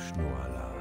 יושנו עליו.